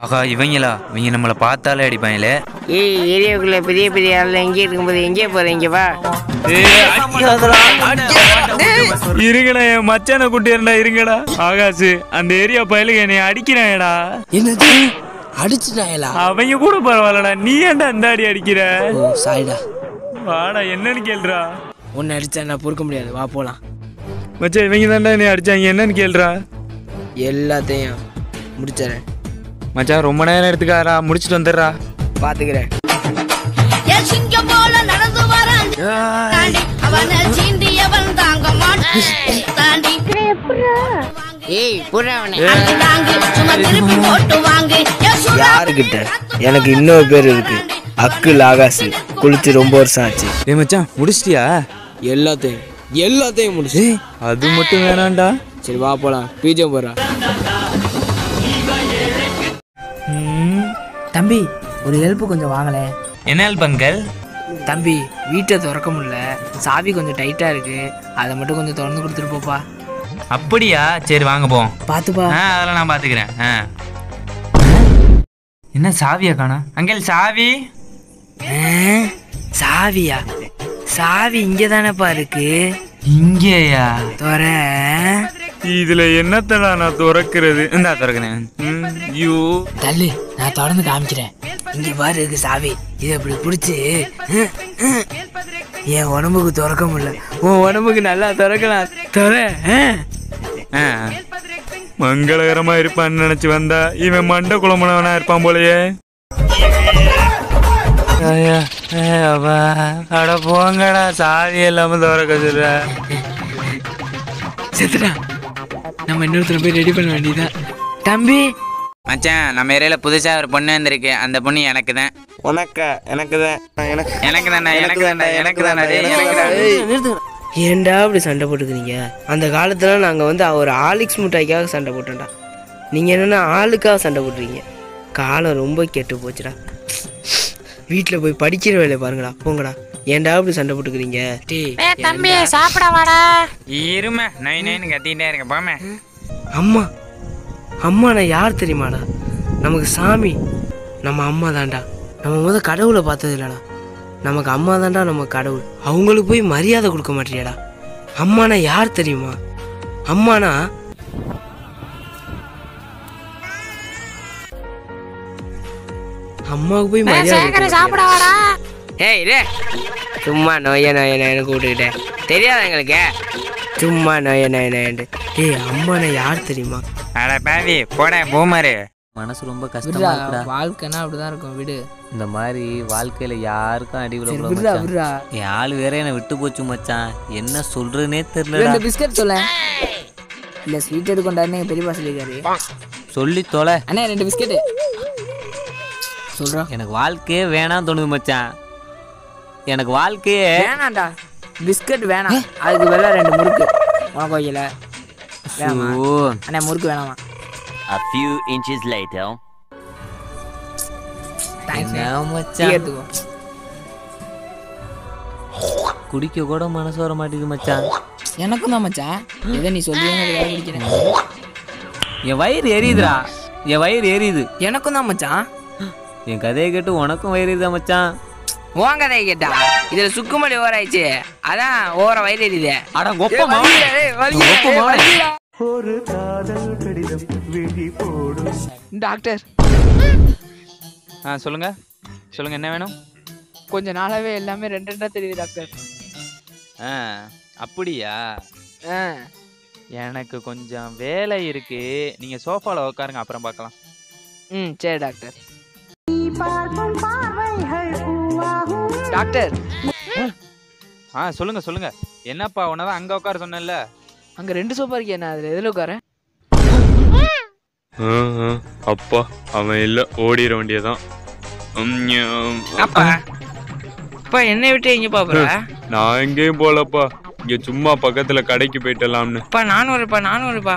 ஆகா இவங்களா? இவங்க நம்மளை பார்த்தாலே அடிப்பாங்களே ஏய் ஏரியாவுக்குள்ள பெரிய பெரிய ஆள் எங்கே இருக்கும்போது எங்கே போறீங்க வா. இருங்கடா என் மச்சான குட்டியர்டா இருங்கடா. ஆகாசு அந்த ஏரியா பயலுக்கு என்னை அடிக்கிறான்டா என்னது? அடிச்சுட்டாயலா அவங்க கூட பரவாயில்லடா. நீ ஏன்டா அந்த அடி அடிக்கிற? ஓ சாரிடா. வாடா என்னன்னு கேளுடா. உன்னை அடிச்சா நான் பொறுக்க முடியாது. வா போலாம். மச்சான் இவங்க தான்டா என்னை அடிச்சாங்க. என்னன்னு கேளுடா. எல்லாத்தையும் முடிச்சிடறேன். மச்சான் ரொம்ப நேரம் எடுத்துக்காரா முடிச்சிட்டு வந்துடுறா. பாத்துக்கிறேன். என் சிங்கம் போல நடந்து வரான். தாண்டி அவனை சீண்டியவன் தாங்க மாட்டேன். தாண்டி ஏய் புறவனே அங்கு தாங்கு சும்மா திருப்பி போட்டு வாங்கு. என் சுறா யாருக்கிட்ட எனக்கு இன்னொரு பேர் இருக்கு. அக்குல் ஆகாசு. குளிச்சு ரொம்ப வருஷம் ஆச்சு. ஏ மச்சான் முடிச்சிட்டியா? எல்லாத்தையும் எல்லாத்தையும் முடிச்சு. அது மட்டும் வேணாம்டா. சரி வா போலாம். பீஜம் போறா. தம்பி ஒரு ஹெல்ப் கொஞ்சம் வாங்கலே என்ன பங்கல் தம்பி வீட்டை திறக்க முடியல. சாவி கொஞ்சம் டைட்டா இருக்கு. அதை மட்டும் கொஞ்சம் திறந்து கொடுத்துட்டு போப்பா. அப்படியா? சரி வாங்க போவோம் பாத்துப்பா ஆ அதெல்லாம் நான் பாத்துக்கிறேன் ஆ. என்ன சாவியா காணா? அங்கிள் சாவி? சாவியா? சாவி இங்க தானேப்பா இருக்கு. இங்கேயா? துற. இதுல என்னத்தடா நான் திறக்கிறது? இந்தா திறக்கிறேன். ம், ஐயோ தள்ளு. நான் தொடர்ந்து காமிக்கிறேன். இங்க பாரு இருக்கு சாவி. இதை இப்படி பிடிச்சி என் உடம்புக்கு திறக்க முடியல. உன் உடம்புக்கு நல்லா திறக்கலாம். துற. மங்களகரமா இருப்பான்னு நினைச்சு வந்தா இவன் மண்ட குழம்புனவனா இருப்பான் போலயே. அட போங்கடா சாவி இல்லாம திறக்க சொல்ற. செத்துடா நம்ம இன்னொருத்தர போய் ரெடி பண்ண வேண்டியதான் தம்பி மச்சான் நம்ம ஏரியால புதுசா ஒரு பொண்ணு வந்திருக்கு. அந்த பொண்ணு எனக்கு தான் உனக்கா எனக்கு தான் எனக்கு தானே எனக்கு தானே எனக்கு தானே எனக்கு தானே ஏன்டா அப்படி சண்டை போட்டுக்கிறீங்க? அந்த காலத்துல நாங்க வந்து ஒரு ஆலிக்ஸ் மிட்டாய்க்காக சண்டை போட்டோம்டா. நீங்க என்னன்னா ஆளுக்காக சண்டை போட்டுறீங்க. காலம் ரொம்ப கெட்டு போச்சுடா. வீட்டில் போய் படிக்கிற வேலையை பாருங்கடா போங்கடா. ஏன்டா அப்படி சண்டை போட்டுக்கிறீங்க? டேய் தம்பி சாப்பிட வாடா. இருமை நை நைன்னு கத்திட்டே இருக்க போமே அம்மா அம்மா நான் யார் தெரியுமாடா? நமக்கு சாமி நம்ம அம்மா தான்டா. நம்ம முத கடவுளை பார்த்தது இல்லடா. நமக்கு அம்மா தான்டா நம்ம கடவுள். அவங்களுக்கு போய் மரியாதை கொடுக்க மாட்டியாடா. அம்மானா யார் தெரியுமா? அம்மானா அம்மாவுக்கு போய் மரியாதை ஏய் ரே சும்மா நோய நோய நோயன்னு கூப்பிட்டுக்கிட்டேன் தெரியாதா எங்களுக்கு? சும்மா நோய நோய நோயன்ட்டு டேய் அம்மானா யார் தெரியுமா? அட பாவி போட பூமரு. மனசு ரொம்ப கஷ்டமா இருக்குடா வாழ்க்கைனா அப்படிதான் இருக்கும் விடு. இந்த மாதிரி வாழ்க்கையில யாருக்கும் அடி. விடுறா என் ஆள் வேற என்னை விட்டு போச்சு மச்சான். என்ன சொல்றதுனே தெரியலடா. ரெண்டு பிஸ்கட் சொல்ல இல்ல ஸ்வீட் எடுக்கொண்டாருன்னு எங்க பெரியப்பா சொல்லியிருக்காரு. சொல்லி தொலை. அண்ணே ரெண்டு பிஸ்கெட் சொல்றா. எனக்கு வாழ்க்கையே வேணாம் தோணுது மச்சான். எனக்கு வாழ்க்கையே வேணாம்டா. பிஸ்கட் வேணாம். அதுக்கு வெள்ள ரெண்டு முறுக்கு. உனக்கு வைக்கல. அண்ணே முறுக்கு வேணாமா A few inches later. குடிக்க கூட மனசு வர மாட்டேங்குது மச்சான். எனக்கும் தான் மச்சான். இதை நீ குடிக்கிறேன். என் வயிறு எரியுதுடா. என் வயிறு எரியுது. எனக்கும் தான் மச்சான். என் கதையை கேட்டு உனக்கும் வயிறு எரியுதா மச்சான்? உன் கதையை கேட்டா? இதுல சுக்குமல்லி ஓராயிடுச்சு அதான் ஓர வயிறு எரியுது. அட கொப்ப மாவன கொப்ப மாவன டாக்டர். ஆ சொல்லுங்க. சொல்லுங்க என்ன வேணும்? கொஞ்ச நாளாவே எல்லாமே ரெண்டு ரெண்டா தெரியுது டாக்டர். ஆ அப்படியா? எனக்கு கொஞ்சம் வேலை இருக்கு. நீங்க சோஃபால உட்காருங்க அப்புறம் பார்க்கலாம். ம் சரி டாக்டர். டாக்டர். ஆ சொல்லுங்க சொல்லுங்க. என்னப்பா உன்னதான் அங்க உட்கார சொன்னேன்ல? அங்க ரெண்டு சோஃபா இருக்கே என்ன அதுல எதுல உட்கார அப்பா அவன் இல்ல ஓடிட வேண்டியதான் அப்பா அப்பா என்னை விட்டு எங்க போற? நான் எங்கேயும் போலப்பா. இங்க சும்மா பக்கத்துல கடைக்கு போயிட்டலாம்னு. அப்பா நானும் வருப்பா நானும் வருப்பா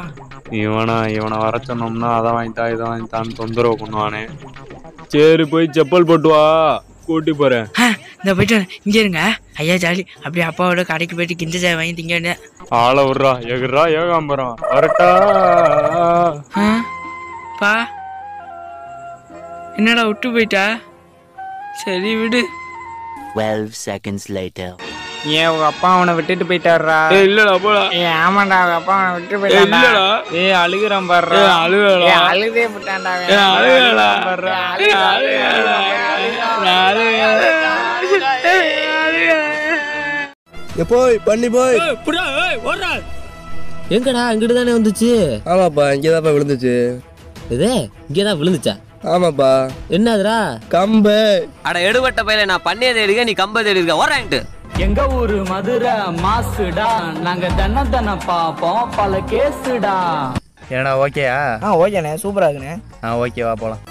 இவனா இவனை வர சொன்னோம்னா அதை வாங்கித்தா இதை வாங்கித்தான்னு தொந்தரவு பண்ணுவானே. சரி போய் செப்பல் போட்டு வா. கூட்டி போறேன். இந்த போயிட்டு. இங்க இருங்க. ஐயா ஜாலி. அப்படியே அப்பாவோட கடைக்கு போயிட்டு கிஞ்ச சாய் வாங்கி திங்க வேண்டிய ஆள விட்றா. எகுறா ஏகாம்பரம். வரட்டா. பா. என்னடா விட்டு போயிட்டா? சரி விடு. 12 seconds later. ஏன் உங்க அப்பா அவனை விட்டுட்டு போயிட்டாருடா. ஏய் இல்லடா போடா. ஏய் ஆமாண்டா அவங்க அப்பா அவனை விட்டு ஏய் போயிட்டான்டா இல்லடா. ஏய் அழுகுறான் பாருடா. ஏய் அழுகடா. ஏய் அழுதே போட்டான்டா அவன். ஏய் அழுகடா. பாருடா. அழுகடா. போய் பண்ணி போய். எங்கடா? இங்கிட்டு தானே வந்துச்சு? ஆமாப்பா இங்கேதான்ப்பா விழுந்துச்சு. இது இங்கே தான் விழுந்துச்சா? ஆமாப்பா. என்னதுடா? கம்பு. அட எடுபட்ட பையல நான் பண்ணியதை எடுக்க நீ கம்ப தேடி இருக்க ஓராங்கிட்டு எங்க ஊரு மதுரை மாசுடா. நாங்க தன தன பாப்போம் பல கேசுடா. என்னடா ஓகேயா? ஆ ஓகேண்ணே சூப்பராக இருக்குண்ணே. ஆ ஓகேவா போலாம்.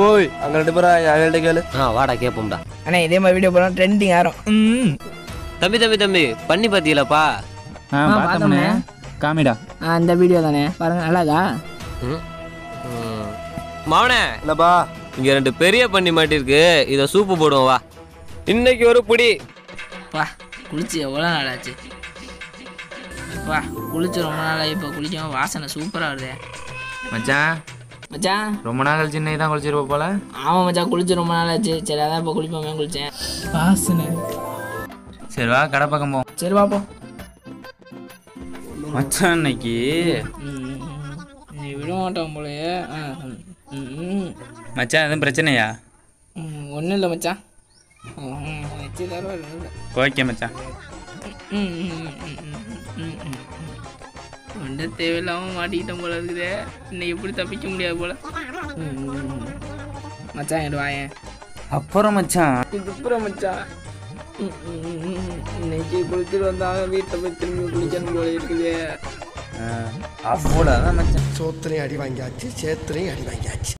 போய் அங்க ரெண்டு பேரும் அவங்கள்ட்ட கேளு. ஆ வாடா கேப்போம்டா. அண்ணே இதே மாதிரி வீடியோ போனால் ட்ரெண்டிங் ஆயிரும். தம்பி தம்பி தம்பி பண்ணி பாத்தீங்களப்பா? ஆ பார்த்தோம்னே. காமிடா. ஆ இந்த வீடியோ தானே. பாருங்க நல்லாதா? மாவனே என்னப்பா? இங்க ரெண்டு பெரிய பண்ணி மாட்டிருக்கு. இத சூப்பு போடுவோம் வா. இன்னைக்கு ஒரு புடி. வா குளிச்சு எவ்வளோ நாள் ஆச்சு? வா குளிச்சு ரொம்ப நாள் இப்போ குளிச்சோம் வாசனை சூப்பராக வருதே. மச்சான். மச்சான்? ரொம்ப நாள் கழிச்சு இன்னைக்கு தான் குளிச்சிருப்ப போல. ஆமாம் மச்சான் குளிச்சு ரொம்ப நாள் ஆச்சு. சரி அதான் இப்போ குளிப்போமே குளித்தேன் வாசனை. சரி வா கடை பக்கம் போ. சரி பார்ப்போம் மச்சான் இன்னைக்கு? நீ விட மாட்டான் போலயே. மச்சான் எதுவும் பிரச்சனையா? ஒன்றும் இல்லை மச்சான். ஓகே மச்சான். ம், ம், ம், ம், ம், ம், ம். ஒன்றை தேவையில்லாமல் மாட்டிக்கிட்டேன் போல இருக்குதே. இன்னைக்கு எப்படி தப்பிக்க முடியாது போல. மச்சான் எடு வாயேன். அப்புறம் மச்சான். இதுப்புறம் மச்சான். இன்னைக்கு குளிச்சுட்டு வந்தாங்க வீட்டில் போய் திரும்பி குளிக்கணும் போல இருக்குதே. அவ்வளோதான் மச்சான். சோத்திரையும் அடி வாங்கியாச்சு சேத்திரையும் அடி வாங்கியாச்சு.